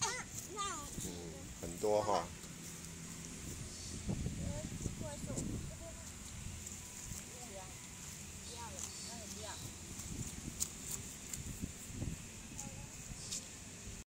啊，那我。嗯，很多哈。